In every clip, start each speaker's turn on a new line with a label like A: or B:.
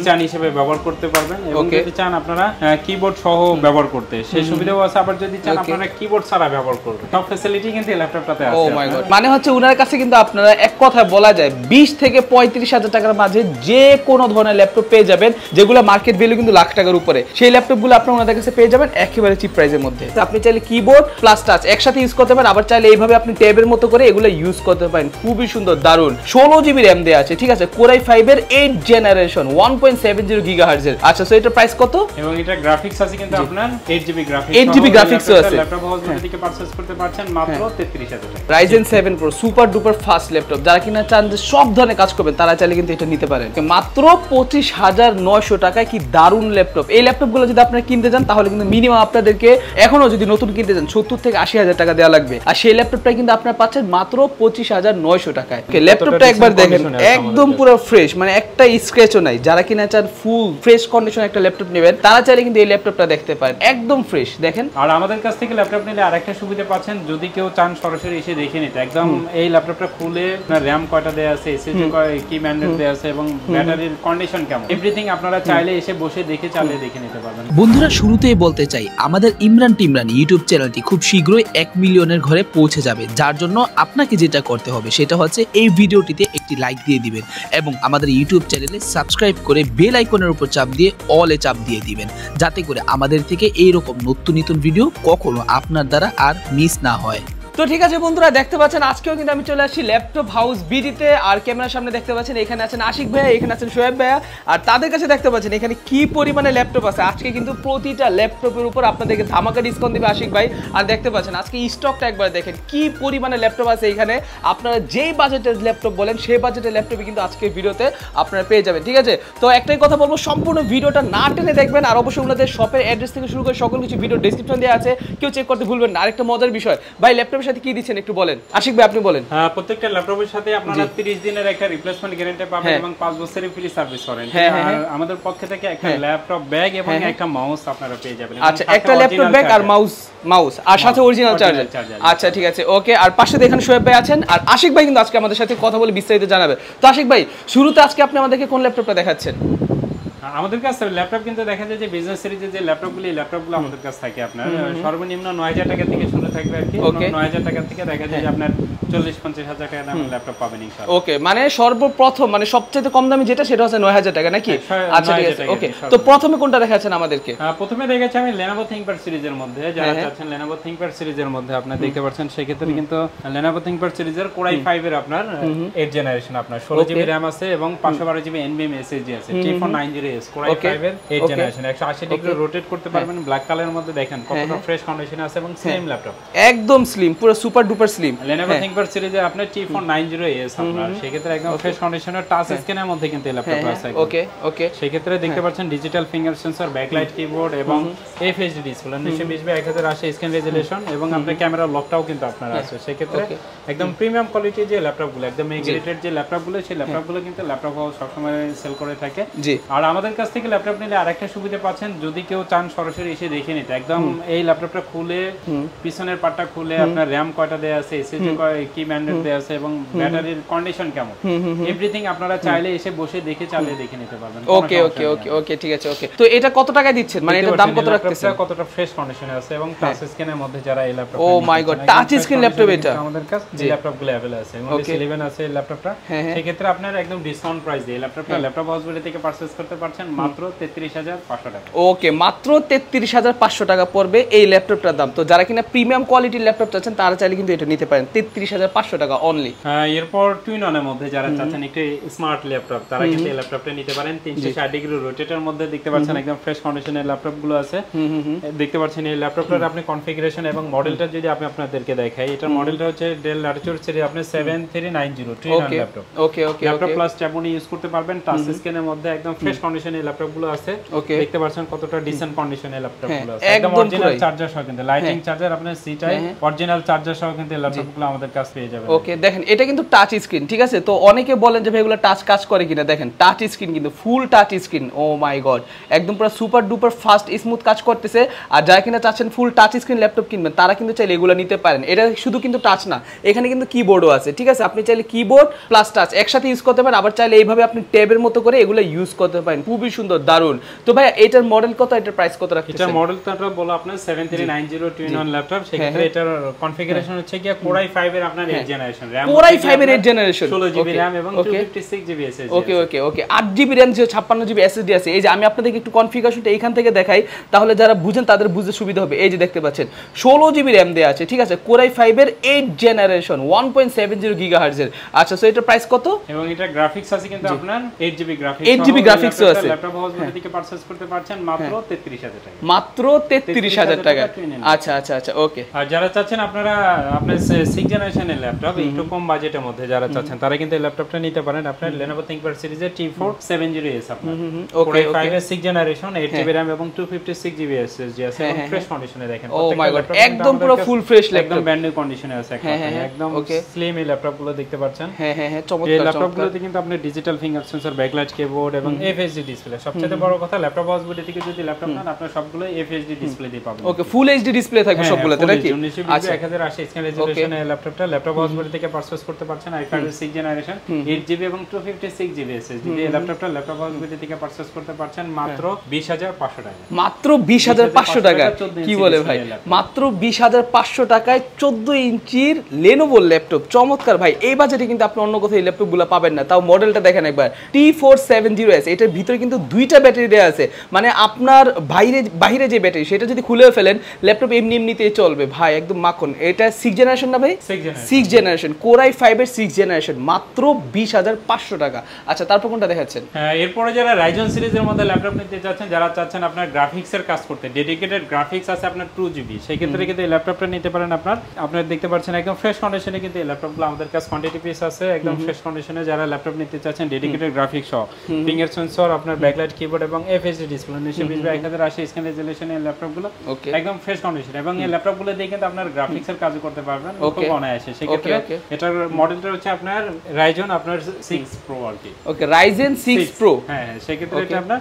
A: Stand হিসেবে ব্যবহার করতে পারবেন এবং যদি চান আপনারা কিবোর্ড সহ ব্যবহার করতে। সেই সুবিধাও আছে আবার যদি চান আপনারা কিবোর্ড ছাড়া ব্যবহার করবেন। সব ফ্যাসিলিটি কিন্তু ল্যাপটপটাতে
B: ও মাই গড মানে হচ্ছে উনার কাছে কিন্তু আপনারা এক কথায় বলা যায় বিশ থেকে পঁয়ত্রিশ হাজার টাকার মাঝে যে কোনো ধরনের ল্যাপটপ পেয়ে যাবেন যেগুলো মার্কেট ভ্যালু কিন্তু লাখ টাকার উপরে। সেই ল্যাপটপগুলো আপনারা ওনাদের কাছে পেয়ে যাবেন একেবারে চিপ প্রাইসের মধ্যে। তো আপনি চাইলে কিবোর্ড প্লাস টাচ একসাথে ইউজ করতে পারেন আবার চাইলে এইভাবে আপনি ট্যাবের মতো করে এগুলো ইউজ করতে পারেন। খুবই সুন্দর দারুণ। ষোলো জিবি র্যাম দেওয়া আছে ঠিক আছে? কোরাই ফাইভের eight generation one point seven zero giga হার্জের আচ্ছা সো এটার প্রাইস কত?
A: এবং এটা গ্রাফিক্স আছে কিন্তু আপনার 8 জিবি গ্রাফিক্স
B: 8 GB graphics আছে।
A: ল্যাপটপ হাউস থেকে পারচেজ করতে পারছেন মাত্র 33000 টাকা।
B: Ryzen seven pro super duper fast laptop যারা কিনা চান যে সব ধরনের কাজ করবেন তারা চাইলে কিন্তু এটা নিতে পারেন। মাত্র পঁচিশ হাজার নয়শো টাকায় কি দারুণ ল্যাপটপ এই ল্যাপটপগুলো যদি আপনারা কিনতে যান তাহলে কিন্তু মিনিমাম আপনাদেরকে এখনও যদি নতুন কিনতে যান সত্তর থেকে আশি হাজার টাকা দেওয়া লাগবে। আর সেই ল্যাপটপটা কিন্তু আপনারা পাচ্ছেন মাত্র পঁচিশ হাজার নয়শো টাকায়। ল্যাপটপটা একবার দেখেন একদম পুরো ফ্রেশ মানে একটা স্ক্র্যাচও নাই। যারা কিনা চান ফুল ফ্রেশ কন্ডিশন একটা ল্যাপটপ নেবেন তারা চাইলে কিন্তু এই ল্যাপটপটা দেখতে পারেন। একদম ফ্রেশ দেখেন।
A: আর আমাদের কাছ থেকে ল্যাপটপ নিলে আরেকটা সুবিধা পাচ্ছেন যদি কেউ চান সরাসরি এসে দেখে নিতে। একদম এই ল্যাপটপটা খুলে আপনার র্যাম কয়টা দেয়া আছে এসএসডি কি ম্যান্ডেট দেয়া আছে এবং ব্যাটারির কন্ডিশন কেমন? এভরিথিং আপনারা চাইলে এসে বসে দেখে চালিয়ে দেখে নিতে পারবেন।
C: বন্ধুরা শুরুতেই বলতে চাই আমাদের ইমরান টিমরান ইউটিউব চ্যানেলটি খুব শীঘ্রই এক মিলিয়নের ঘরে পৌঁছে যাবে যার জন্য আপনাকে যেটা করতে হবে সেটা হচ্ছে এই ভিডিওটিতে একটি লাইক দিয়ে দিবেন এবং আমাদের ইউটিউব চ্যানেলে সাবস্ক্রাইব করে বেল আইকনের উপর চাপ দিয়ে অলে চাপ দিয়ে দিবেন। যাতে করে আমাদের থেকে এইরকম নতুন নতুন ভিডিও কখনো আপনার দ্বারা আর মিস না হয়।
B: তো ঠিক আছে বন্ধুরা, দেখতে পাচ্ছেন, আজকেও কিন্তু আমি চলে আসছি ল্যাপটপ হাউস বিডিতে, আর ক্যামেরার সামনে দেখতে পাচ্ছেন, এখানে আছেন আশিক ভাইয়া, এখানে আছেন সোয়েব ভাইয়া, আর তাদের কাছে দেখতে পাচ্ছেন, এখানে কি পরিমাণে ল্যাপটপ আছে? আজকে কিন্তু প্রতিটা ল্যাপটপের উপর আপনাদেরকে ধামাকা ডিসকাউন্ট দিবে আশিক ভাই। আর দেখতে পাচ্ছেন, আজকে স্টকটা একবার দেখেন, কি পরিমাণে ল্যাপটপ আছে এখানে? আপনারা যেই বাজেটের ল্যাপটপ বলেন, সেই বাজেটের ল্যাপটপই কিন্তু আজকের ভিডিওতে আপনারা পেয়ে যাবেন, ঠিক আছে? তো একটাই কথা বলব, সম্পূর্ণ ভিডিওটা না টেনে দেখবেন, আর অবশ্যই ওনাদের শপের অ্যাড্রেস থেকে শুরু করে সকল কিছু ভিডিও ডিসক্রিপশন দেওয়া আছে, কেউ চেক করতে ভুলবেন না। আরেকটা মজার বিষয়, ভাই, ল্যাপটপের সাথে কি দিচ্ছেন একটু বলেন? আশিক ভাই আপনি বলেন।
A: হ্যাঁ, প্রত্যেকটা ল্যাপটপের সাথে আপনারা 30 দিনের একটা রিপ্লেসমেন্ট গ্যারান্টি পাবেন
B: হ্যাঁ।
A: এবং 5 বছরের ফ্রি সার্ভিস ওয়ারেন্টি
B: হ্যাঁ, হ্যাঁ,
A: আর। আমাদের পক্ষ থেকে একটা। ল্যাপটপ ব্যাগ এবং। একটা মাউস আপনারা পেয়ে যাবেন
B: আচ্ছা একটা ল্যাপটপ ব্যাগ আর মাউস মাউস আর সাথে অরিজিনাল চার্জার আচ্ছা ঠিক আছে ওকে আর পাশে দেখেন সোয়েব ভাই আছেন আর আশিক ভাই কিন্তু আজকে আমাদের সাথে কথা বলে বিস্তারিত জানাবে। তো আশিক ভাই শুরুতে আজকে আপনি আমাদেরকে কোন ল্যাপটপটা দেখাচ্ছেন?
A: আমাদের কাছে ল্যাপটপ কিন্তু দেখা যায় যে বিজনেস সিরিজের যে ল্যাপটপগুলি ল্যাপটপগুলো আমাদের কাছে থাকে আপনার। সর্বনিম্ন নয় হাজার টাকা থেকে শুরু থাকবে আর কি. নয় হাজার টাকা থেকে দেখা যায় যে আপনার চল্লিশ পঞ্চাশ হাজার টাকা দামের ল্যাপটপ পাবেন
B: ওকে মানে সর্বপ্রথম মানে সবচেয়ে কম দামি যেটা সেটা হচ্ছে নয় হাজার টাকা নাকি?
A: হ্যাঁ,
B: আচ্ছা ঠিক আছে ওকে। তো প্রথমে কোনটা দেখাচ্ছেন আমাদেরকে?
A: প্রথমে দেখেছি আমি লেনোভো থিংকপ্যাড সিরিজের মধ্যে যারা
B: হ্যাঁ, হ্যাঁ।
A: চাচ্ছেন লেনোভো থিংকপ্যাড সিরিজের মধ্যে আপনার দেখতে পাচ্ছেন সেক্ষেত্রে কিন্তু লেনোভো থিংকপ্যাড সিরিজের কোরাই ফাইভ এর আপনার এইট জেনারেশন আপনার ষোলো জিবি র্যাম আছে এবং পাঁচশো বারো জিবি এনবিএম এসএসডি আছে T four nine zero S core i
B: Okay.
A: Five এর এইট
B: Okay.
A: জেনারেশন একশো আশি ডিগ্রি রোটেট করতে পারবেন ব্ল্যাক কালারের মধ্যে দেখেন
B: হ্যাঁ,
A: কতটা ফ্রেশ কন্ডিশন আছে এবং সেম ল্যাপটপ
B: একদম স্লিম পুরো super duper slim
A: Lenovo ThinkPad সিরিজে আপনার T four nine zero S আপনার। সেক্ষেত্রে একদম ফ্রেশ কন্ডিশনের টাচ স্ক্রিনের মধ্যে কিন্তু ল্যাপটপ আছে।
B: ওকে ওকে
A: সেক্ষেত্রে দেখতে পাচ্ছেন digital finger sensor backlight keyboard এবং এফএইচডি ডিসপ্লে উনিশশো বিশ বাই এক হাজার আশি স্ক্রিন রেজুলেশন এবং আপনার ক্যামেরা লকটাও কিন্তু আপনার আছে। সেক্ষেত্রে. একদম প্রিমিয়াম কোয়ালিটির যে ল্যাপটপগুলো একদম এগ্রেটেড যে ল্যাপটপগুলো সেই ল্যাপটপগুলো কিন্তু ল্যাপটপ সবসময় সেল করে থাকে। আর আমাদের আমাদের কাছ থেকে ল্যাপটপ নিলে আরেকটা সুবিধা পাচ্ছেন যদি কেউ চান সরাসরি এসে দেখে নিতে। একদম এই ল্যাপটপটা খুলে পিছনের পার্টটা খুলে আপনার র্যাম কয়টা দেয়া আছে এসএসডি কয় কি ম্যান্ডেট দেয়া আছে এবং ব্যাটারির কন্ডিশন কেমন? এভরিথিং আপনারা চাইলে এসে বসে দেখে চালিয়ে দেখে নিতে পারবেন
B: ওকে ওকে ওকে ওকে ঠিক আছে ওকে। তো এটা কত টাকায় দিচ্ছেন? মানে এটা দাম কত রাখতেছেন?
A: কতটা ফ্রেশ কন্ডিশনে আছে এবং হ্যাঁ। টাচ স্ক্রিনের মধ্যে যারা এই laptop
B: oh my god touch screen laptop এটা?
A: আমাদের কাছে যে ল্যাপটপ লেভেল আছে।
B: ওকে।
A: 11 আছে ল্যাপটপ ল্যাপটপটা সেক্ষেত্রে আপনার একদম ডিসকাউন্ট প্রাইস দিয়ে ল্যাপটপটা ল্যাপটপ হাউস থেকে পারচেজ করতে পারছেন মাত্র 33500 টাকা।
B: ওকে মাত্র তেত্রিশ হাজার পাঁচশো টাকা পড়বে এই ল্যাপটপটার দাম। তো যারা কিনা প্রিমিয়াম কোয়ালিটির ল্যাপটপ চাচ্ছেন তারা চাইলে কিন্তু এটা নিতে পারেন। তেত্রিশ হাজার পাঁচশো টাকা অনলি
A: এরপর টুইন অনের মধ্যে যারা চাচ্ছেন একটি স্মার্ট ল্যাপটপ তারা কিন্তু এই ল্যাপটপটা নিতে পারেন। তিনশো ষাট ডিগ্রি রোটেটের মধ্যে দেখতে পাচ্ছেন একদম ফ্রেশ কন্ডিশনের ল্যাপটপগুলো আছে। দেখতে পাচ্ছেন এই ল্যাপটপটার আপনি কনফিগারেশন এবং মডেলটা যদি আমি আপনাদেরকে দেখাই এটার মডেলটা হচ্ছে ডেল ল্যাটিটিউড সিরিজ আপনি seven three nine zero twin
B: okay
A: laptop.
B: Okay okay
A: laptop plus ট্যাবুনি use করতে পারবেন টাচ স্ক্রিনের মধ্যে একদম ফ্রেশ কন্ডিশনে ল্যাপটপগুলো আছে। দেখতে পাচ্ছেন কতটা ডিসেন্ট কন্ডিশনে ল্যাপটপগুলো আছে।
B: হ্যাঁ,
A: একদম অরিজিনাল চার্জার সহ কিন্তু। লাইটিং চার্জার আপনার সি টাইপ অরিজিনাল চার্জার সহ কিন্তু ল্যাপটপগুলো আমাদের কাছে পেয়ে যাবেন।
B: ওকে দেখেন এটা কিন্তু টাচ স্ক্রিন ঠিক আছে? তো অনেকে বলেন যে ভাই এগুলো টাচ কাজ করে কিনা? দেখেন টাচ স্ক্রিন কিন্তু full touch screen oh my god একদম পুরো সুপার ডুপার ফাস্ট স্মুথ কাজ করতেছে। আর যারা কিনা চাচ্ছেন ফুল টাচ স্ক্রিন ল্যাপটপ কিনবেন তারা কিন্তু চাইলে এগুলো নিতে পারেন। এটা শুধু কিন্তু টাচ না এখানে কিন্তু কিবোর্ডও আছে ঠিক আছে? আপনি চাইলে কিবোর্ড প্লাস টাচ একসাথে ইউজ করতে পারেন আবার চাইলে এইভাবে আপনি ট্যাবের মতো করে এগুলো ইউজ করতে পারেন। খুবই সুন্দর দারুণ তো ভাই এটার মডেল কত এটার প্রাইস কত রাখতেছেন?
A: এটার মডেলটা বলো আপনার 7390 টুইন অন ল্যাপটপ সেক্ষেত্রে
B: হ্যাঁ।
A: এটার কনফিগারেশন হচ্ছে কি কোরাই 5 এর আপনার 8 জেনারেশন র‍্যাম
B: Core i5 এর 8 generation
A: 16 জিবি র‍্যাম এবং
B: okay.
A: 256 GB SSD
B: okay okay okay আট জিবি র্যাম যে ছাপ্পান্ন জিবি এসএসডি আছে এই যে আমি আপনাদেরকে একটু কনফিগারেশনটা এইখান থেকে দেখাই তাহলে যারা বুঝেন তাদের বুঝতে সুবিধা হবে। এই যে দেখতে পাচ্ছেন ষোলো জিবি র্যাম দেওয়া আছে ঠিক আছে? কোরাই ফাইভের eight generation one point seven zero giga হার্জের আচ্ছা সো এটার প্রাইস কত?
A: এবং এটা গ্রাফিক্স আছে কিন্তু আপনার 8 জিবি গ্রাফিক্স
B: 8 GB graphics ও আছে। হ্যাঁ।
A: ল্যাপটপ হাউস থেকে পারচেজ করতে পারছেন মাত্র 33000 টাকা।
B: মাত্র আচ্ছা আচ্ছা আচ্ছা ওকে।
A: আর যারা চাচ্ছেন আপনারা আপনার সিক্স জেনারেশনের ল্যাপটপ একটু কম বাজেটের মধ্যে যারা চাচ্ছেন তারা কিন্তু এই ল্যাপটপটা নিতে পারেন। আপনার Lenovo ThinkPad সিরিজের T4 70S আপনার।
B: okay,
A: Core i5 এর 6 জেনারেশন 8 জিবি RAM এবং 256 জিবি SSD আছে
B: হ্যাঁ,
A: এবং
B: হ্যাঁ,
A: ফ্রেশ কন্ডিশনে দেখেন।
B: God,
A: প্রত্যেকটা laptop
B: একদম পুরো
A: আমাদের
B: full
A: কাছে একদম ব্র্যান্ড নিউ কন্ডিশনে আছে
B: হ্যাঁ, হ্যাঁ। হ্যাঁ,
A: একদম স্লিম এই ল্যাপটপগুলো দেখতে পাচ্ছেন
B: হ্যাঁ হ্যাঁ হ্যাঁ
A: এই
B: চমৎকার
A: ল্যাপটপগুলোতে কিন্তু আপনি digital finger sensor backlight keyboard এবং এফএসডি ডিসপ্লে সবচেয়ে বড় কথা ল্যাপটপ থেকে যদি ল্যাপটপ নেন আপনার সবগুলো ডিসপ্লে দিয়ে পাবেন।
B: ওকে ফুল এইচডি ডিসপ্লে থাকবে
A: হ্যাঁ,
B: সবগুলোতে নাকি?
A: আচ্ছা। 1080 স্ক্যান রেজোলিউশনের ল্যাপটপটা ল্যাপটপ থেকে পারচেজ করতে পারছেন i5 6 জেনারেশন 8GB এবং 256GB SSD এই ল্যাপটপটা ল্যাপটপ থেকে পারচেজ করতে পারছেন মাত্র 20500 টাকা
B: মাত্র বিশ হাজার পাঁচশো টাকা কি বলে ভাই? মাত্র বিশ হাজার পাঁচশো টাকায় চোদ্দ ইঞ্চির লেনোভো ল্যাপটপ চমৎকার ভাই এই বাজেটে কিন্তু আপনি অন্য কোথাও এই ল্যাপটপগুলো পাবেন না। তাও মডেলটা দেখেন একবার। T four seven zero S এটার ভিতরে কিন্তু দুইটা ব্যাটারি দেওয়া আছে। মানে আপনার বাইরে বাইরে যে ব্যাটারি সেটা যদি খুলে ফেলেন ল্যাপটপ এমনি এমনিতেই চলবে। ভাই একদম মাখন। এটা সিক্স জেনারেশন না ভাই? সিক্স জেনারেশন কোরাই ফাইভের সিক্স জেনারেশন মাত্র বিশ হাজার পাঁচশো টাকা। আচ্ছা তারপর কোনটা দেখাচ্ছেন?
A: হ্যাঁ, এরপরে যারা রাইজন সিরিজের মধ্যে ল্যাপটপ নিতে চাচ্ছেন যারা চাচ্ছেন আপনার গ্রাফিক্স এর কাজ করতে ডেডিকেটেড গ্রাফিক্স আছে আপনার টু জিবি সেই ক্ষেত্রে কিন্তু এই ল্যাপটপটা নিতে পারেন আপনার আপনার দেখতে পাচ্ছেন একদম ফ্রেশ কন্ডিশনে কিন্তু এই ল্যাপটপগুলো আমাদের কাছে কোয়ান্টিটি পিস আছে। একদম ফ্রেশ কন্ডিশনে যারা ল্যাপটপ নিতে চাচ্ছেন ডেডিকেটেড গ্রাফিক্স সহ। ফিঙ্গার সেন্সর আপনার ব্যাকলাইট কিবোর্ড এবং এফএসডি ডিসপ্লে উনিশশো বিশ বাই এক হাজার আশি স্ক্যান রেজলিউশন এই ল্যাপটপগুলো একদম ফ্রেশ কন্ডিশন এবং এই ল্যাপটপগুলো দিয়ে কিন্তু আপনার গ্রাফিক্স এর কাজ করতে পারবেন. খুব অনায়াসে। সেক্ষেত্রে
B: Okay, okay.
A: এটার মডেলটা হচ্ছে আপনার রাইজন আপনার সিক্স প্রো আর কি।
B: Okay Ryzen six
A: Six।
B: Pro
A: হ্যাঁ হ্যাঁ, সেক্ষেত্রে এটা আপনার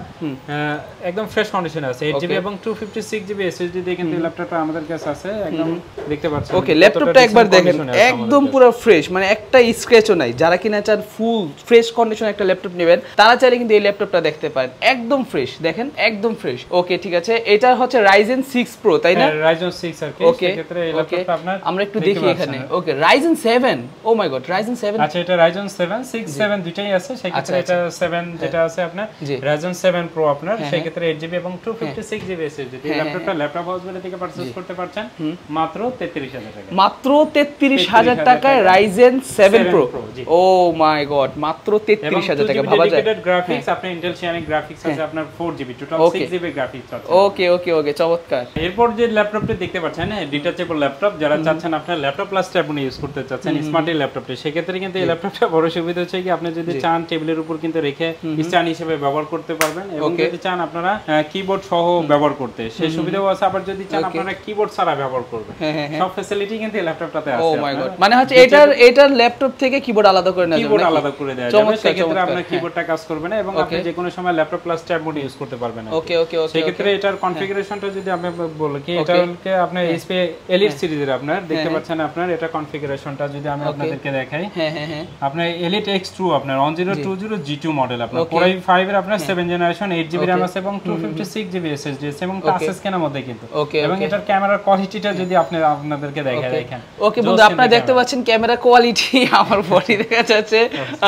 A: একদম ফ্রেশ কন্ডিশনে আছে। 8 জিবি. এবং 256 জিবি এসএসডি দিয়ে কিন্তু ল্যাপটপটা আমাদের কাছে আছে একদম দেখতে পাচ্ছেন।
B: ওকে ল্যাপটপটা একবার দেখেন একদম পুরো ফ্রেশ মানে একটা স্ক্র্যাচও নাই। যারা কিনা চান ফুল ফ্রেশ কন্ডিশন একটা ল্যাপটপ নেবেন তারা চাইলে কিন্তু এই ল্যাপটপটা দেখতে পারেন। একদম ফ্রেশ দেখেন একদম ফ্রেশ ওকে ঠিক আছে। এটা হচ্ছে রাইজেন সিক্স প্রো তাই না?
A: হ্যাঁ, Ryzen 6 আর কি।
B: ওকে ওকে আমরা একটু দেখি এখানে। Okay Ryzen seven oh my god Ryzen seven
A: আচ্ছা এটা Ryzen 7 6 7 দুটাই আছে। সেক্ষেত্রে
B: আচ্ছা,
A: এটা 7 যেটা আছে আপনার। Ryzen 7 Pro আপনার।
B: হ্যাঁ,
A: সেক্ষেত্রে 8 জিবি এবং 256 জিবি এসএসডি এই
B: হ্যাঁ,
A: ল্যাপটপটা ল্যাপটপ হাউসগুলো থেকে পারচেজ করতে পারছেন। মাত্র 33000 টাকা।
B: মাত্র তেত্রিশ হাজার
A: 33,000
B: টাকায় seven
A: 7
B: pro
A: Pro,
B: oh my god মাত্র
A: এবং
B: তেত্রিশ হাজার টাকা। ভাবা যায়। হ্যাঁ।
A: graphics আপনি ইন্টেল গ্রাফিক্স আছে আপনার 4 জিবি টোটাল 6 জিবি গ্রাফিক্স আছে।
B: ওকে ওকে ওকে চমৎকার।
A: এরপর যে ল্যাপটপটি দেখতে পাচ্ছেন ডিটাচেবল ল্যাপটপ যারা চাচ্ছেন আপনার ল্যাপটপ ইউজ করতে চাচ্ছেন স্মার্ট ল্যাপটপটি সেক্ষেত্রে কিন্তু এই ল্যাপটপটা বড় সুবিধা হচ্ছে কি আপনি যদি চান টেবিলের উপর কিন্তু রেখে স্ট্যান্ড হিসেবে ব্যবহার করতে পারবেন এবং যদি চান আপনারা কিবোর্ড সহ ব্যবহার করতে সেই সুবিধাও আছে আবার যদি চান আপনারা কিবোর্ড ছাড়া ব্যবহার করবেন।
B: হ্যাঁ হ্যাঁ
A: সব ফ্যাসিলিটি কিন্তু এই ল্যাপটপটাতে
B: ও
A: আছে
B: মাই গড মানে হচ্ছে এটার এটার ল্যাপটপ থেকে কিবোর্ড আলাদা করে নেওয়া যাবে
A: কিবোর্ড আলাদা করে দেওয়া যাবে সেক্ষেত্রে আপনার
B: হ্যাঁ।
A: কিবোর্ডটা কাজ করবে না এবং আপনি যে কোনো সময় laptop plus tab mode use করতে পারবেন কি।
B: ওকে ওকে ওকে
A: সেক্ষেত্রে এটার কনফিগারেশনটা যদি আমি বলি কি এটা
B: Okay.
A: হচ্ছে এসপি এলিট সিরিজের আপনার দেখতে
B: হ্যাঁ।
A: পাচ্ছেন আপনার এটা কনফিগারেশনটা যদি আমি আপনাদেরকে দেখাই।
B: হ্যাঁ হ্যাঁ হ্যাঁ।
A: আপনার এলিট X2 আপনার 1020 G2 মডেল আপনার. Core i5 এর আপনার 7 জেনারেশন 8 জিবি. RAM আছে এবং 256 জিবি SSD আছে এবং টাচ. স্ক্যানের মধ্যে কিন্তু। এবং এটার ক্যামেরার কোয়ালিটিটা যদি আপনি আপনাদেরকে দেখাই দেখেন।
B: ওকে বন্ধু আপনারা দেখতে পাচ্ছেন ক্যামেরা কোয়ালিটি আমার বডি দেখা যাচ্ছে।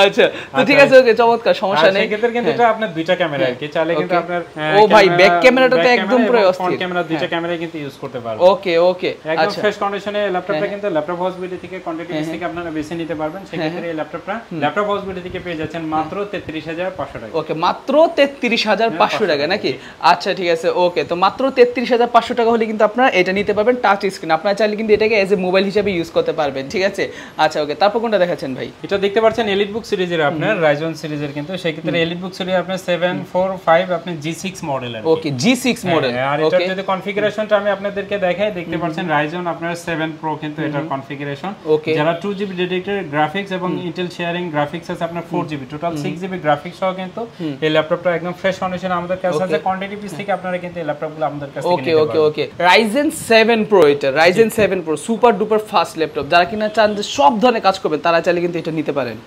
B: আচ্ছা। তো ঠিক আছে ওকে চমৎকার সমস্যা নেই।
A: সেক্ষেত্রে কিন্তু এটা আপনার দুইটা ক্যামেরা আর কি। চাইলে কিন্তু আপনার
B: ও ভাই, back camera টা তো একদম পুরো
A: ফ্রন্ট ক্যামেরা দুইটা ক্যামেরা কিন্তু ইউজ করতে পারবেন।
B: ওকে ওকে
A: একদম
B: আচ্ছা।
A: ফ্রেশ কন্ডিশনে ল্যাপটপটা কিন্তু ল্যাপটপ থেকে কোয়ান্টিটি থেকে আপনারা বেছে নিতে পারবেন। সেক্ষেত্রে এই ল্যাপটপটা ল্যাপটপ থেকে পেয়ে যাচ্ছেন মাত্র 33500 টাকা।
B: ওকে মাত্র তেত্রিশ হাজার পাঁচশো টাকা নাকি? আচ্ছা ঠিক আছে। ওকে তো মাত্র তেত্রিশ হাজার পাঁচশো টাকা হলে কিন্তু আপনারা এটা নিতে পারবেন টাচ স্ক্রিন আপনারা চাইলে কিন্তু এটাকে এজ এ মোবাইল হিসেবে ইউজ করতে পারবেন ঠিক আছে? আচ্ছা ওকে তারপর কোনটা দেখাচ্ছেন ভাই?
A: এটা দেখতে পাচ্ছেন এলিট বুক সিরিজের আপনার রাইজন সিরিজের কিন্তু। সেক্ষেত্রে এলিট বুক সিরিজ আপনার 745 আপনি G6 মডেল আর
B: ওকে জি মডেল
A: আর এটার যদি কনফিগারেশনটা আমি আপনাদেরকে দেখাই দেখতে পাচ্ছেন রাইজন আপনার 7 প্রো কিন্তু এটার কনফিগারেশন যারা 2GB ডেডিকেটেড গ্রাফিক্স এবং ইন্টেল শেয়ারিং গ্রাফিক্স আছে আপনার 4GB টোটাল 6GB গ্রাফিক্স সহ কিন্তু এই ল্যাপটপটা একদম ফ্রেশ কন্ডিশন আমাদের কাছে আছে। কোয়ান্টিটি পিস থেকে আপনারা কিন্তু এই ল্যাপটপগুলো আমাদের কাছে
B: okay okay okay Ryzen seven pro এটা Ryzen seven pro super duper fast laptop যারা কিনা চান যে সব ধরনের কাজ করবেন তারা চাইলে কিন্তু এটা নিতে পারেন।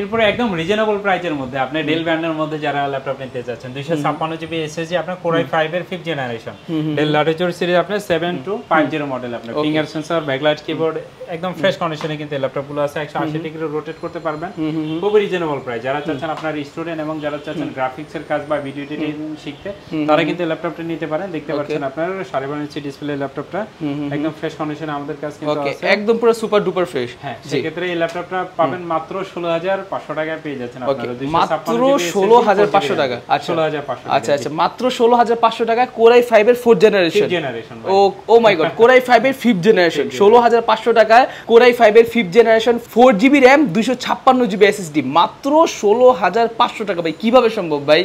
A: এরপরে একদম রিজনেবল প্রাইসের মধ্যে আপনি ডেল ব্র্যান্ডের মধ্যে যারা ল্যাপটপ নিতে যাচ্ছেন। দুইশো ছাপ্পান্ন জিবি এসএসডি আপনার কোরাই ফাইভ এর ফিফথ জেনারেশন ডেল সিরিজ আপনার seven two five zero model আপনার। ফিঙ্গার সেন্সর ব্যাকলাইট কিবোর্ড একদম ফ্রেশ কন্ডিশনে কিন্তু ল্যাপটপগুলো আছে। একশো আশি ডিগ্রি রোটেট করতে পারবেন। খুবই রিজনেবল প্রাইস যারা চাচ্ছেন আপনার স্টুডেন্ট এবং যারা চাচ্ছেন গ্রাফিক্স এর কাজ বা ভিডিও এডিটিং শিখতে তারা কিন্তু ল্যাপটপটা নিতে পারেন। দেখতে পাচ্ছেন আপনার সাড়ে বারো ইঞ্চি ডিসপ্লে ল্যাপটপটা একদম ফ্রেশ কন্ডিশনে আমাদের কাছে কিন্তু আছে।
B: একদম পুরো সুপার ডুপার ফ্রেশ
A: হ্যাঁ সেক্ষেত্রে এই ল্যাপটপটা পাবেন মাত্র ষোলো হাজার পাঁচশো টাকায় পেয়ে যাচ্ছেন আপনারা।
B: মাত্র ষোলো হাজার পাঁচশো টাকা। আচ্ছা।
A: পাঁচশো
B: আচ্ছা আচ্ছা। মাত্র ষোলো হাজার পাঁচশো টাকা কোরাই ফাইভ এর fourth generation oh oh my god core i five এর ফিফথ জেনারেশন ষোলো হাজার পাঁচশো টাকায় কোরাই ফাইভ এর fifth generation four GB RAM দুইশো ছাপ্পান্ন জিবি এসএসডি মাত্র ষোলো হাজার পাঁচশো টাকা ভাই। কীভাবে সম্ভব ভাই?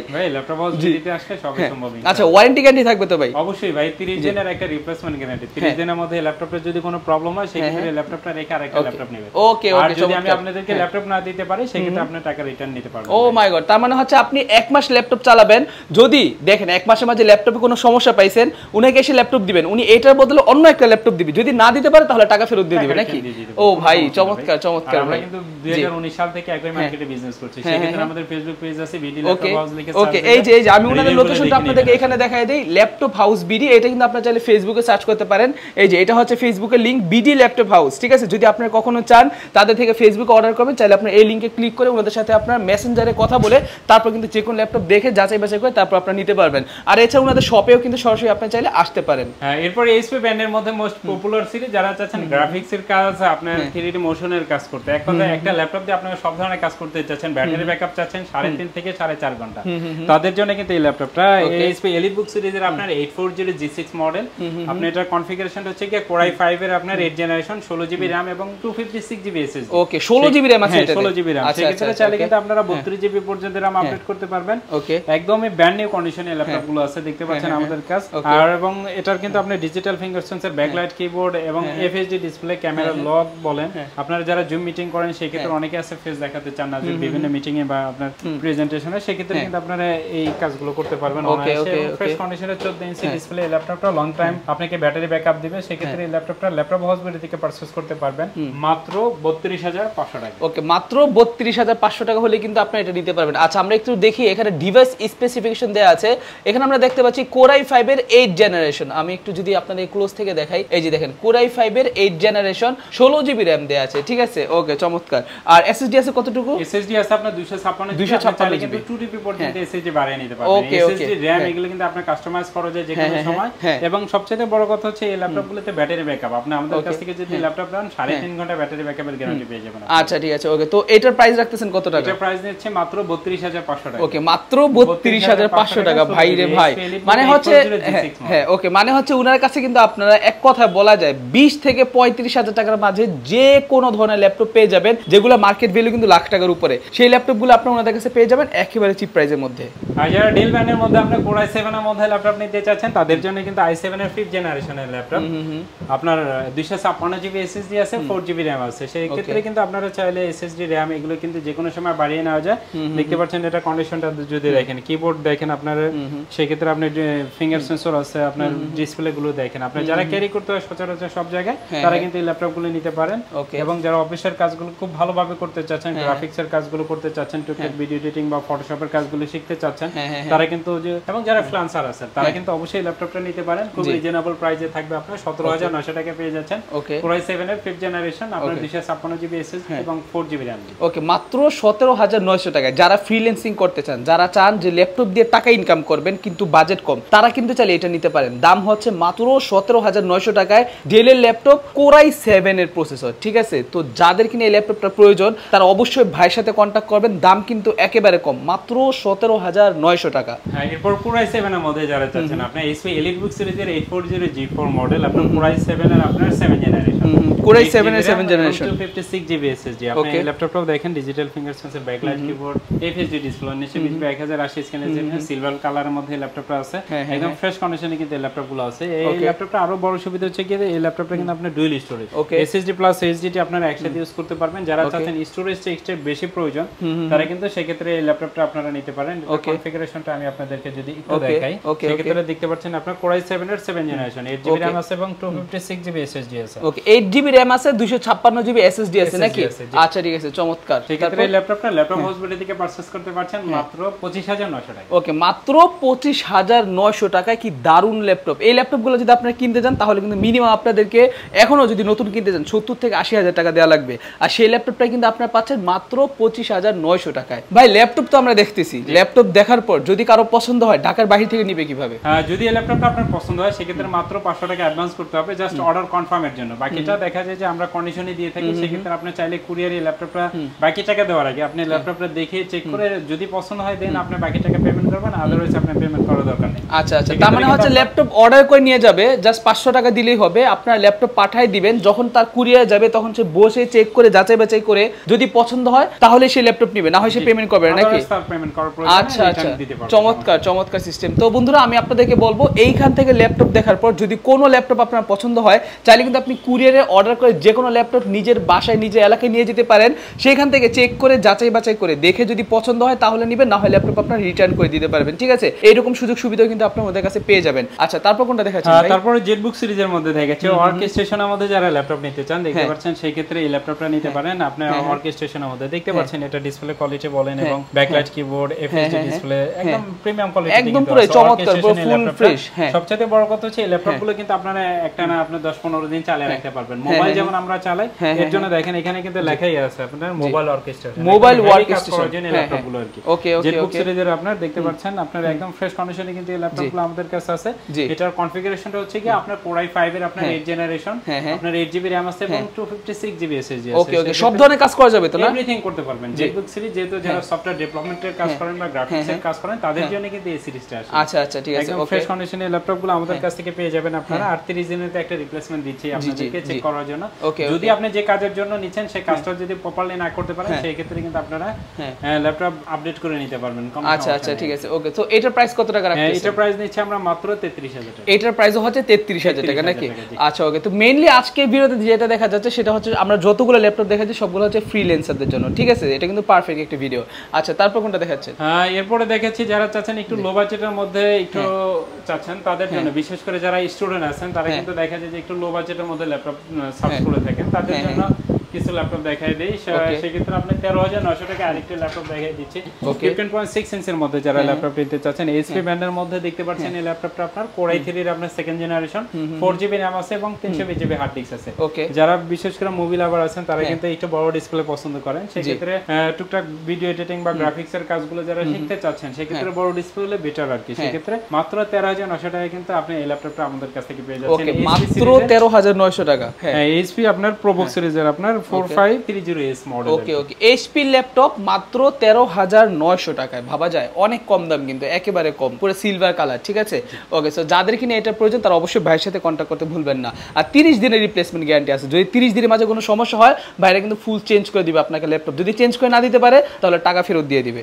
A: সম্ভব
B: আচ্ছা ওয়ারেন্টি গ্যারান্টি থাকবে তো ভাই?
A: অবশ্যই ভাই। 30 দিনের একটা রিপ্লেসমেন্ট গ্যারান্টি 30 দিনের মধ্যে ল্যাপটপের যদি কোনো প্রবলেম হয় সেক্ষেত্রে ল্যাপটপটা রেখে আরেকটা ল্যাপটপ নেবেন।
B: ওকে
A: আর
B: ওকে
A: যদি আমি আপনাদেরকে ল্যাপটপ না দিতে পারি সেক্ষেত্রে আপনি টাকা রিটার্ন নিতে পারবেন
B: ও মাই গড তার মানে হচ্ছে আপনি এক মাস ল্যাপটপ চালাবেন। যদি দেখেন এক মাসের মাঝে ল্যাপটপে কোনো সমস্যা পাইছেন উনাকে এসে ল্যাপটপ দিবেন। উনি এটার বদলে অন্য একটা ল্যাপটপ দিবে। যদি না দিতে পারে তাহলে টাকা ফেরত দিয়ে দিবে নাকি? ও ভাই চমৎকার চমৎকার ভাই।
A: কিন্তু 2019 সাল থেকে একই মার্কেটে বিজনেস করছি।
B: হ্যাঁ,
A: সেক্ষেত্রে
B: হ্যাঁ।
A: আমাদের ফেসবুক পেজ আছে বিডি ল্যাপটপ হাউস লিখে
B: ওকে এই যে এই যে আমি লোকেশনটা আপনাদেরকে এখানে দেখাই দেই। ল্যাপটপ হাউস বিডি এটা কিন্তু আপনার চাইলে ফেসবুকে সার্চ করতে পারেন। এই যে এটা হচ্ছে ফেসবুকের লিংক বিডি ল্যাপটপ হাউস ঠিক আছে? যদি আপনারা কখনো চান তাদের থেকে ফেসবুকে অর্ডার করবেন চাইলে আপনার এই লিংকে ক্লিক করে ওনাদের সাথে আপনার মেসেঞ্জারে কথা বলে তারপর কিন্তু যে কোনো ল্যাপটপ দেখে যাচাই বাছাই করে তারপর আপনারা নিতে পারবেন। আর এছাড়া ওনাদের শপেও কিন্তু সরাসরি আপনি চাইলে আসতে পারেন।
A: হ্যাঁ এরপর এইচপি ব্র্যান্ডের মধ্যে মোস্ট পপুলার সিরিজ যারা চাচ্ছেন গ্রাফিক্স এর কাজ আপনার
B: হ্যাঁ।
A: 3D মোশনের কাজ করতে। এক কথায় একটা ল্যাপটপ দিয়ে আপনারা সব ধরনের কাজ করতে চাচ্ছেন। ব্যাটারি ব্যাকআপ চাচ্ছেন সাড়ে তিন থেকে সাড়ে চার ঘণ্টা। তাদের জন্য কিন্তু এই ল্যাপটপটা এইচপি এলিট বুক সিরিজের আপনার eight four zero G six model আপনি এটার কনফিগারেশনটা হচ্ছে কি কোরাই ফাইভ এর আপনার এইট জেনারেশন ষোলো জিবি র্যাম এবং two fifty six GB SSD
B: okay ষোলো জিবি র্যাম আছে এটাতে।
A: ষোলো জিবি র্যাম
B: আচ্ছা
A: সেক্ষেত্রে
B: আচ্ছা
A: চাইলে কিন্তু আপনারা বত্রিশ জিবি পর্যন্ত র্যাম আপডেট করতে পারবেন।
B: ওকে
A: একদমই ব্র্যান্ড নিউ কন্ডিশনে ল্যাপটপগুলো আছে দেখতে পাচ্ছেন
B: হ্যাঁ,
A: আমাদের কাছে আর এবং এটার কিন্তু আপনি digital finger sensor backlight keyboard এবং এফএসডি ডিসপ্লে ক্যামেরা লক বলেন। আপনারা যারা জুম মিটিং করেন সেই ক্ষেত্রে অনেকে আছে ফেস দেখাতে চান না বিভিন্ন মিটিং এ বা আপনার প্রেজেন্টেশনে সেক্ষেত্রে কিন্তু আপনারা এই কাজগুলো করতে পারবেন
B: Okay, okay,
A: ফ্রেশ কন্ডিশনে 14 ইঞ্চি ডিসপ্লে ল্যাপটপটা লং টাইম আপনাকে ব্যাটারি ব্যাকআপ দিবে। সেক্ষেত্রে এই ল্যাপটপটা ল্যাপটপ হসপিটাল থেকে পারচেজ করতে পারবেন। মাত্র 32500 টাকা।
B: ওকে মাত্র বত্রিশ হাজার পাঁচশো টাকা হলে কিন্তু আপনি এটা নিতে পারবেন। আচ্ছা আমরা একটু দেখি এখানে ডিভাইস স্পেসিফিকেশন দেওয়া আছে। এখানে আমরা দেখতে পাচ্ছি কোরাই ফাইভের এইট জেনারেশন আমি একটু যদি আপনাদের ক্লোজ থেকে দেখাই এই যে দেখেন কোরাই ফাইভের এইট জেনারেশন ষোলো জিবি র্যাম দেওয়া আছে ঠিক আছে? ওকে চমৎকার। আর এসএসডি আছে কতটুকু?
A: এসএসডি আছে আপনার 256
B: 256
A: 256 কিন্তু 2 টিবি পর্যন্ত এসএসডি বাড়িয়ে নিতে পারবেন।
B: Okay,
A: এসএসডি র‍্যাম
B: হ্যাঁ।
A: এগুলো কিন্তু আপনি কাস্টমাইজ করা যায় যে
B: হ্যাঁ,
A: কোনো
B: হ্যাঁ,
A: সময়।
B: হ্যাঁ।
A: এবং সবচেয়ে বড় কথা হচ্ছে এই ল্যাপটপগুলোতে ব্যাটারি ব্যাকআপ আপনি আমাদের কাছ থেকে যদি ল্যাপটপ নেন 3.5 ঘণ্টা ব্যাটারি ব্যাকআপের গ্যারান্টি পেয়ে যাবেন
B: আচ্ছা ঠিক আছে। ওকে তো এটার প্রাইস রাখতেছেন কত টাকা?
A: এটা প্রাইস নিচ্ছে মাত্র 32500 টাকা।
B: ওকে মাত্র বত্রিশ হাজার পাঁচশো টাকা ভাই রে ভাই। মানে হচ্ছে হ্যাঁ, হ্যাঁ ওকে মানে হচ্ছে উনার কাছে কিন্তু আপনারা এক কথায় বলা যায় বিশ থেকে পঁয়ত্রিশ হাজার টাকার মাঝে যে কোনো ধরনের ল্যাপটপ পেয়ে যাবেন যেগুলো মার্কেট ভ্যালু কিন্তু লাখ টাকার উপরে। সেই ল্যাপটপগুলো আপনারা ওনাদের কাছে পেয়ে যাবেন একেবারে চিপ প্রাইসের মধ্যে।
A: আর যারা ডেল ব্র্যান্ডের মধ্যে আপনি কোর i7 এর মধ্যে ল্যাপটপ নিতে চাচ্ছেন তাদের জন্য কিন্তু i7 এর 5th জেনারেশনের ল্যাপটপ আপনার 256 জিবি এসএসডি আছে 4 জিবি র‍্যাম আছে। সেই ক্ষেত্রে কিন্তু আপনারা চাইলে এসএসডি র‍্যাম এগুলো কিন্তু যে কোনো সময় বাড়িয়ে নেওয়া যায়। দেখতে পাচ্ছেন এটা কন্ডিশনটা যদি দেখেন কিবোর্ড দেখেন আপনার সেই ক্ষেত্রে আপনি ফিঙ্গার সেন্সর আছে আপনার ডিসপ্লে গুলো দেখেন। আপনি যারা ক্যারি করতে হয় সচরাচর সব জায়গায়
B: হ্যাঁ,
A: তারা কিন্তু এই ল্যাপটপগুলো নিতে পারেন। এবং যারা অফিসের কাজগুলো খুব ভালোভাবে করতে চাচ্ছেন গ্রাফিক্স এর কাজগুলো করতে চাচ্ছেন টুকটাক ভিডিও এডিটিং বা ফটোশপের কাজগুলো শিখতে চাচ্ছেন
B: হ্যাঁ, হ্যাঁ,
A: তারা কিন্তু এবং যারা ফ্রিল্যান্সার আছেন তারা কিন্তু অবশ্যই ল্যাপটপটা নিতে পারেন। খুব রিজনেবল প্রাইসে থাকবে আপনার সতেরো হাজার নশো টাকা পেয়ে যাচ্ছেন। কোরাই সেভেন এর ফিফথ জেনারেশন আপনার দুইশো ছাপ্পান্ন জিবি এসএস এবং ফোর জিবি র্যাম
B: ওকে মাত্র সতেরো হাজার নয়শো টাকায় যারা ফ্রিল্যান্সিং করতে চান যারা চান যে ল্যাপটপ দিয়ে টাকা ইনকাম করবেন কিন্তু বাজেট কম তারা কিন্তু চাইলে এটা নিতে পারেন। দাম হচ্ছে মাত্র সতেরো হাজার নয়শো টাকায় ডেলের ল্যাপটপ কোরাই সেভেন এর প্রসেসর ঠিক আছে? তো যাদের কিনে এই ল্যাপটপটা প্রয়োজন তারা অবশ্যই ভাইয়ের সাথে কন্ট্যাক্ট করবেন দাম কিন্তু একেবারে কম মাত্র সতেরো হাজার নয়শো টাকা।
A: হ্যাঁ এরপর কোরাই সেভেন এর মধ্যে যারা চাচ্ছেন আপনার এসপি এলিট বুক সিরিজের eight four zero G four model আপনার কোরাই সেভেন এর আপনার seven generation
B: core i seven এর seven generation
A: two fifty six GB SSD আপনি ল্যাপটপটাও দেখেন digital finger sensor backlight keyboard FHD display নিচে বিচবে এক হাজার আশি স্ক্যানের সিলভার কালারের মধ্যে ল্যাপটপটা আছে।
B: হ্যাঁ, হ্যাঁ,
A: একদম ফ্রেশ কন্ডিশনে কিন্তু এই ল্যাপটপগুলো আছে। এই ল্যাপটপটা আরও বড় সুবিধা হচ্ছে কি এই ল্যাপটপটা কিন্তু আপনার dual storage SSD plus HDD আপনারা একসাথে ইউজ করতে পারবেন। যারা চাচ্ছেন স্টোরেজটা এক্সট্রা বেশি প্রয়োজন তারা কিন্তু সেক্ষেত্রে এই ল্যাপটপটা আপনারা নিতে পারেন। কনফিগারেশনটা আমি আপনাদেরকে যদি একটু দেখাই সেক্ষেত্রে দেখতে পাচ্ছেন আপনার কোরাই 7 এর 7 জেনারেশন 8 জিবি
B: Okay.
A: আছে এবং 256 জিবি এসএসডি আছে।
B: ওকে এইট জিবি র্যাম আছে দুইশো ছাপ্পান্ন জিবি এসএসডি আছে নাকি। আচ্ছা ঠিক আছে চমৎকার।
A: সেক্ষেত্রে ল্যাপটপটা ল্যাপটপ হসপিটাল থেকে পারচেজ করতে পারছেন। মাত্র মাত্র পঁচিশ হাজার নশো টাকা।
B: ওকে মাত্র পঁচিশ হাজার নয়শো টাকায় কি দারুণ ল্যাপটপ। এই ল্যাপটপগুলো যদি আপনারা কিনতে চান তাহলে কিন্তু মিনিমাম আপনাদেরকে এখনও যদি নতুন কিনতে চান সত্তর থেকে আশি হাজার টাকা দেওয়া লাগবে। আর সেই ল্যাপটপটা কিন্তু আপনারা পাচ্ছেন মাত্র পঁচিশ হাজার নয়শো টাকায়। ভাই ল্যাপটপ তো আমরা দেখতেছি। ল্যাপটপ দেখার পর যদি কারও পছন্দ হয় ঢাকার বাহির থেকে নিবে কীভাবে?
A: যদি এই ল্যাপটপটা আপনার পছন্দ হয় সেক্ষেত্রে মাত্র পাঁচশো টাকা অ্যাডভান্স করতে হবে জাস্ট অর্ডার কনফার্মের জন্য। বাকিটা দেখা যায় যে আমরা কন্ডিশনে দিয়ে থাকি সেক্ষেত্রে আপনি চাইলে কুরিয়ার এই ল্যাপটপটা বাকি টাকা দেওয়ার আগে আপনি ল্যাপটপটা দেখে চেক করে যদি পছন্দ হয় দেন আপনি বাকি টাকা পেমেন্ট করবেন আদারওয়াইজ আপনি পেমেন্ট করার দরকার নেই।
B: আচ্ছা আচ্ছা তার মানে হচ্ছে ল্যাপটপ অর্ডার করে নিয়ে যাবে জাস্ট পাঁচশো টাকা দিলেই হবে আপনার ল্যাপটপ পাঠাই দিবেন যখন তার কুরিয়ার যাবে তখন সে বসে চেক করে যাচাই বাছাই করে যদি পছন্দ হয় তাহলে সে ল্যাপটপ নিবে না হয় সে পেমেন্ট করবে নাকি? আচ্ছা আচ্ছা। চমৎকার চমৎকার সিস্টেম তো বন্ধুরা আমি আপনাদেরকে বলব এইখান থেকে ল্যাপটপ দেখার পর যদি কোনো ল্যাপটপ আপনার পছন্দ হয় চাইলে কিন্তু আপনি কুরিয়ারে অর্ডার করে যে কোনো ল্যাপটপ নিজের বাসায় নিজের এলাকায় নিয়ে যেতে পারেন সেইখান থেকে চেক করে যাচাই বাছাই করে দেখে যদি পছন্দ হয় তাহলে নেবেন না হয় ল্যাপটপ আপনার রিটার্ন করে দিতে পারবেন ঠিক আছে? এইরকম সুযোগ সুবিধাও কিন্তু আপনার ওদের কাছে পেয়ে যাবেন। আচ্ছা তারপর কোনটা দেখাচ্ছেন
A: হ্যাঁ,
B: ভাই?
A: তারপরে জেটবুক সিরিজের মধ্যে দেখা যাচ্ছে ওয়ার্ক স্টেশনের যারা ল্যাপটপ নিতে চান দেখতে
B: হ্যাঁ।
A: পাচ্ছেন সেই ক্ষেত্রে এই ল্যাপটপটা নিতে পারেন। আপনি
B: হ্যাঁ, হ্যাঁ।
A: ওয়ার্ক স্টেশনের মধ্যে দেখতে। পাচ্ছেন এটা ডিসপ্লে কোয়ালিটি বলেন এবং ব্যাকলাইট কিবোর্ড এফএসডি ডিসপ্লে। একদম প্রিমিয়াম কোয়ালিটি
B: একদম পুরো চমৎকার, পুরো fresh, হ্যাঁ।
A: সবচেয়ে বড় কথা হচ্ছে এই ল্যাপটপগুলো কিন্তু আপনারা একটা না আপনি 10 15 দিন চালিয়ে রাখতে পারবেন। মোবাইল যেমন আমরা চালাই এর জন্য দেখেন এখানে কিন্তু লেখাই আছে আপনার মোবাইল ওয়ার্ক মোবাইল
B: হ্যাঁ,
A: ল্যাপটপগুলো আর কি।
B: ওকে ওকে ওকে
A: সিরিজের আপনার দেখতে পাচ্ছেন। আপনার একদম ফ্রেশ কন্ডিশনে কিন্তু এই ল্যাপটপগুলো আমাদের কাছে আছে। এটার কনফিগারেশনটা হচ্ছে কি আপনার Core i5 এর আপনার
B: হ্যাঁ।
A: 8 জেনারেশন
B: হ্যাঁ, হ্যাঁ।
A: আপনার 8 জিবি RAM আছে এবং 256 জিবি SSD আছে।
B: ওকে ওকে সব ধরনের কাজ করা যাবে তো না?
A: এভরিথিং করতে পারবেন। জেটবুক সিরিজ যেহেতু যারা সফটওয়্যার ডেভেলপমেন্টের কাজ করেন বা কাজ করেন তাদের জন্য কিন্তু এই সিরিজটা আসে
B: আচ্ছা আচ্ছা ঠিক আছে। ওকে
A: ফ্রেশ কন্ডিশনে ল্যাপটপগুলো আমাদের কাছ থেকে পেয়ে যাবেন আপনারা। 38 দিনের একটা রিপ্লেসমেন্ট দিচ্ছি আপনাদেরকে চেক করার জন্য। যদি আপনি যে কাজের জন্য নিচ্ছেন সেই কাজটা যদি প্রপারলি না করতে পারেন সেই ক্ষেত্রে কিন্তু আপনারা
B: হ্যাঁ।
A: ল্যাপটপ আপডেট করে নিতে পারবেন
B: আচ্ছা আচ্ছা ঠিক আছে ওকে তো এটার প্রাইস কত টাকা
A: হ্যাঁ,
B: রাখছেন
A: এটা প্রাইস নিচ্ছে আমরা মাত্র 33000 টাকা।
B: এটার প্রাইসও হচ্ছে তেত্রিশ হাজার টাকা নাকি? আচ্ছা ওকে তো মেইনলি আজকে ভিডিওতে যেটা দেখা যাচ্ছে সেটা হচ্ছে আমরা যতগুলো ল্যাপটপ দেখাচ্ছি সবগুলো হচ্ছে ফ্রিল্যান্সারদের জন্য ঠিক আছে? এটা কিন্তু পারফেক্ট একটা ভিডিও আচ্ছা তারপর কোনটা দেখাচ্ছেন
A: হ্যাঁ এরপরে দেখেছি যারা চাচ্ছেন একটু লো বাজেটের মধ্যে একটু চাচ্ছেন তাদের জন্য বিশেষ করে যারা স্টুডেন্ট আছেন তারা
B: হ্যাঁ।
A: কিন্তু দেখা যায় যে একটু লো বাজেটের মধ্যে ল্যাপটপ সার্চ
B: হ্যাঁ।
A: করে থাকেন তাদের
B: হ্যাঁ,
A: জন্য কিছু ল্যাপটপ দেখাই দেই. সেক্ষেত্রে আপনি তেরো হাজার নশো টাকা আরেকটি ল্যাপটপ দেখাই দিচ্ছি. ফিফটিন পয়েন্ট সিক্স ইঞ্চের মধ্যে যারা ল্যাপটপ নিতে চাচ্ছেন এইচপি ব্র্যান্ডের মধ্যে দেখতে পাচ্ছেন এই ল্যাপটপটা আপনার কোরাই থ্রির আপনার second generation four GB RAM আছে এবং তিনশো বিশ জিবি হার্ড ডিস্ক আছে। যারা বিশেষ করে মুভি লাভার আছেন তারা
B: হ্যাঁ।
A: কিন্তু একটু বড় ডিসপ্লে পছন্দ করেন। সেক্ষেত্রে টুকটাক ভিডিও এডিটিং বা গ্রাফিক্স এর কাজগুলো যারা শিখতে চাচ্ছেন সেক্ষেত্রে
B: হ্যাঁ।
A: বড় ডিসপ্লে বেটার আর কি। সেক্ষেত্রে মাত্র তেরো হাজার নশো টাকায় কিন্তু আপনি এই ল্যাপটপটা আমাদের কাছ থেকে পেয়ে যাচ্ছেন।
B: মাত্র তেরো হাজার নয়শো টাকা। হ্যাঁ।
A: এইচপি আপনার প্রোবুক সিরিজের আপনার model
B: okay okay HP laptop মাত্র টাকায়। ভাবা যায় অনেক কম দাম কিন্তু একেবারে কম পুরো সিলভার কালার ঠিক আছে? ওকে সো যাদের কিনা এটা প্রয়োজন তারা অবশ্যই ভাইয়ের সাথে কন্ট্যাক্ট করতে ভুলবেন না। আর তিরিশ দিনের রিপ্লেসমেন্ট গ্যারান্টি আছে। যদি তিরিশ দিনের মাঝে কোনো সমস্যা হয় ভাইরা কিন্তু ফুল চেঞ্জ করে দিবে আপনাকে ল্যাপটপ যদি চেঞ্জ করে না দিতে পারে তাহলে টাকা ফেরত দিয়ে দিবে।